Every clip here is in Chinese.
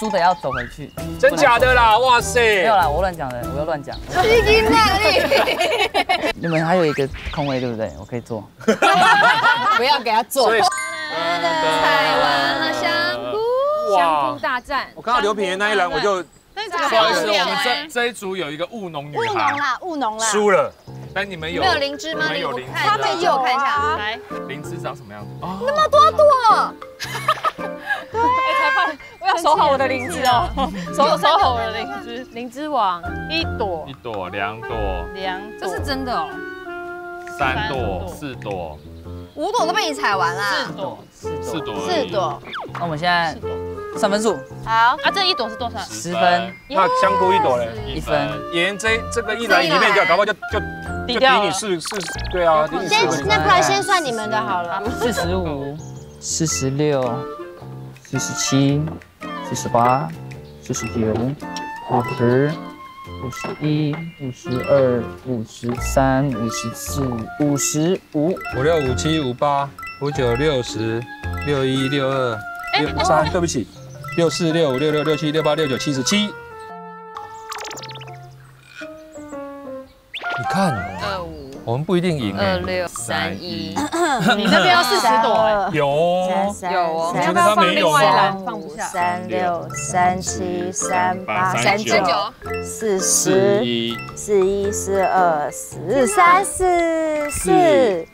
输的要走回去。真假的啦？哇塞！没有啦，我乱讲的，我又乱讲。已经那里，你们还有一个空位，对不对？我可以坐。不要给他做所以。踩完了香菇，香菇大战。我看到刘品言那一栏，我就不好意思，我们这这一组有一个务农女务农，啦，务农啦。输了。但你们有没有灵芝吗？你们有灵芝他可以借我看一下。来，灵芝长什么样子？哦，那么多朵，守好我的灵芝哦，守守好我的灵芝。灵芝王。一朵。一，朵、两朵、两，这是真的哦。三朵、四朵、五朵都被你踩完了。四。朵，四朵。四朵，那我们现在算分数，好，啊，这一朵是多少？十分，那香菇一朵嘞？一分。盐这这个一栏里面就搞不好就就就比低调了。你四四对啊，比你四分。先那不然先算你们的好了。四十五、四十六、四十七、四十八、四十九、五十、五十一、五十二、五十三、五十四、五十五。五六五七五八五九六十六一六二六三，对不起，六四六五六六六七六八六九七十七。你看，二五我们不一定赢二。六三一，你 你那边要四十朵哎，有哦。有哦。你觉得他没有吗？放不下。三六三七三八三九。四四十一。四一四二四三四四。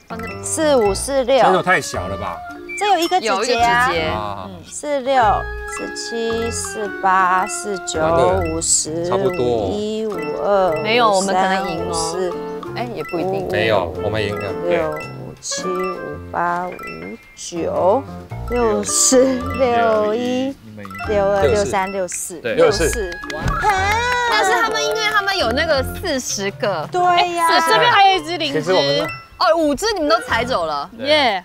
四五四这种六，太小了吧？这有一个姐姐啊。四六四七四八四九五十差不多五一五二没有我们可能赢哦。四哎，也不一定。没有，我们赢了。六五七五八五九六四六一。六二六三六四对六四但是他们因为他们有那个四十个对呀，是这边还有一只灵芝其实我们哦，五只你们都踩走了。耶。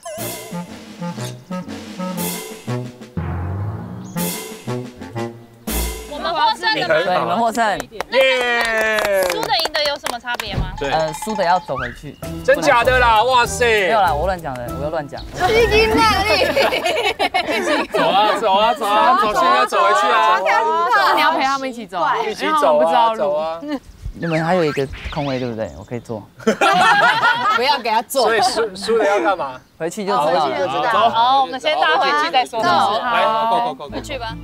我们获胜了对，你们获胜。耶！输的赢的有什么差别吗？对，呃，输的要走回去。真假的啦？哇塞！没有啦，我乱讲的，我又乱讲。已经那里，走啊走啊走啊走，现在要走回去啊！那你要陪他们一起走，一起走啊，走啊！你们还有一个空位，对不对？我可以坐。不要给他坐所。以输输了要干嘛？回去就知道了。知走好，我们先搭回去再说。走来，go go go，回去吧。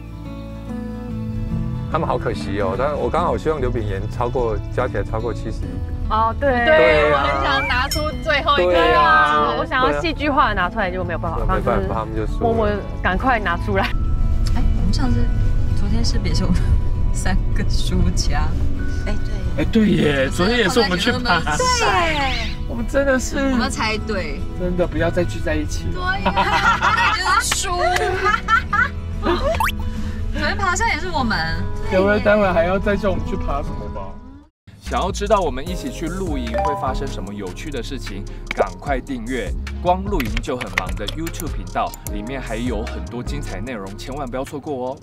他们好可惜哦，但我刚好希望刘炳炎超过加起来超过七十。一。哦，对。对啊我很想拿出最后一个。对啊。我想要戏剧化的拿出来，结果没有办法，没办法，他们就说默默了。赶快拿出来。哎，我们上次昨天是别说三个输家，哎对，哎，对耶，昨天也是我们去爬，对，我们真的是我们猜对，真的不要再聚在一起了。就是输。好像也是我们，有没有待会还要再叫我们去爬什么吧？想要知道我们一起去露营会发生什么有趣的事情，赶快订阅“光露营就很忙”的 YouTube 频道，里面还有很多精彩内容，千万不要错过哦。